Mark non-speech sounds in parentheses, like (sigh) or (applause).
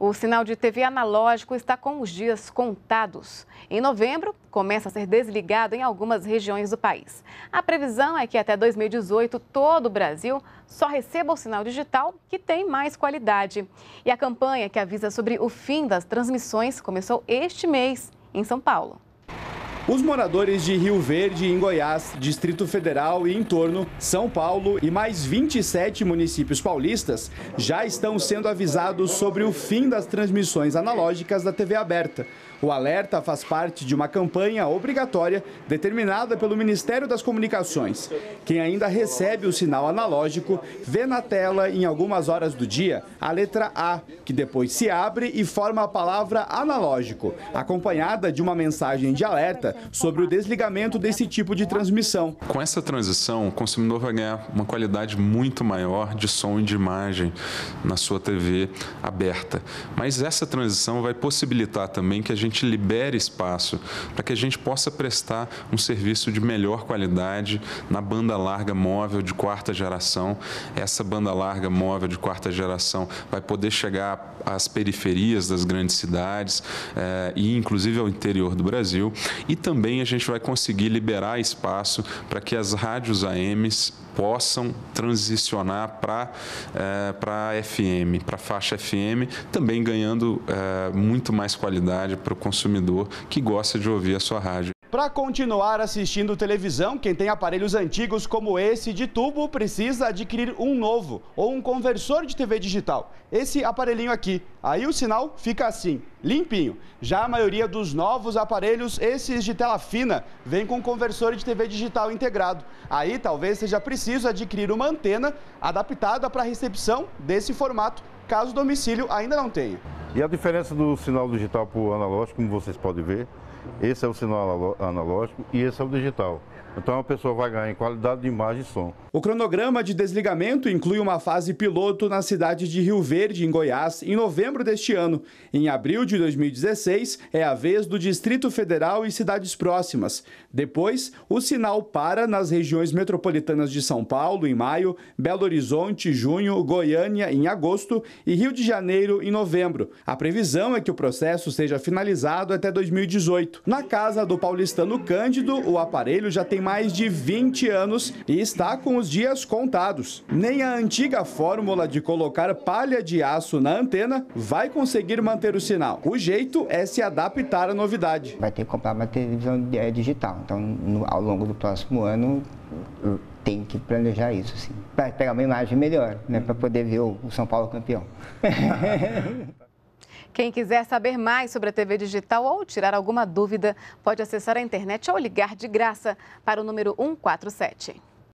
O sinal de TV analógico está com os dias contados. Em novembro, começa a ser desligado em algumas regiões do país. A previsão é que até 2018 todo o Brasil só receba o sinal digital que tem mais qualidade. E a campanha que avisa sobre o fim das transmissões começou este mês em São Paulo. Os moradores de Rio Verde, em Goiás, Distrito Federal e em torno, São Paulo e mais 27 municípios paulistas já estão sendo avisados sobre o fim das transmissões analógicas da TV aberta. O alerta faz parte de uma campanha obrigatória determinada pelo Ministério das Comunicações. Quem ainda recebe o sinal analógico vê na tela, em algumas horas do dia, a letra A, que depois se abre e forma a palavra analógico, acompanhada de uma mensagem de alerta sobre o desligamento desse tipo de transmissão. Com essa transição, o consumidor vai ganhar uma qualidade muito maior de som e de imagem na sua TV aberta. Mas essa transição vai possibilitar também que a gente libere espaço para que a gente possa prestar um serviço de melhor qualidade na banda larga móvel de quarta geração. Essa banda larga móvel de quarta geração vai poder chegar às periferias das grandes cidades eh, e inclusive ao interior do Brasil. E também a gente vai conseguir liberar espaço para que as rádios AMs possam transicionar para é, para FM, para faixa FM, também ganhando é, muito mais qualidade para o consumidor que gosta de ouvir a sua rádio. Para continuar assistindo televisão, quem tem aparelhos antigos como esse de tubo precisa adquirir um novo ou um conversor de TV digital. Esse aparelhinho aqui. Aí o sinal fica assim, limpinho. Já a maioria dos novos aparelhos, esses de tela fina, vem com conversor de TV digital integrado. Aí talvez seja preciso adquirir uma antena adaptada para a recepção desse formato, caso o domicílio ainda não tenha. E a diferença do sinal digital para o analógico, como vocês podem ver, esse é o sinal analógico e esse é o digital. Então a pessoa vai ganhar em qualidade de imagem e som. O cronograma de desligamento inclui uma fase piloto na cidade de Rio Verde, em Goiás, em novembro deste ano. Em abril de 2016, é a vez do Distrito Federal e cidades próximas. Depois, o sinal para nas regiões metropolitanas de São Paulo, em maio, Belo Horizonte, junho, Goiânia, em agosto e Rio de Janeiro, em novembro. A previsão é que o processo seja finalizado até 2018. Na casa do paulistano Cândido, o aparelho já tem mais de 20 anos e está com os dias contados. Nem a antiga fórmula de colocar palha de aço na antena vai conseguir manter o sinal. O jeito é se adaptar à novidade. Vai ter que comprar uma televisão é, digital. Então, no, ao longo do próximo ano, tem que planejar isso, sim. Para pegar uma imagem melhor, né? Para poder ver o, o São Paulo campeão. (laughs) Quem quiser saber mais sobre a TV digital ou tirar alguma dúvida, pode acessar a internet ou ligar de graça para o número 147.